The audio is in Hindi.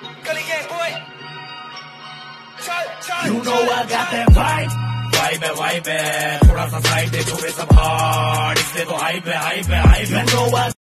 Gully gang boy. Chal, chal, You know chal, I got that vibe vibe है vibe है थोड़ा सा साइड दे छोड़े सब हार्ड इसलिए तो हाइप है हाइप है हाइप है You know I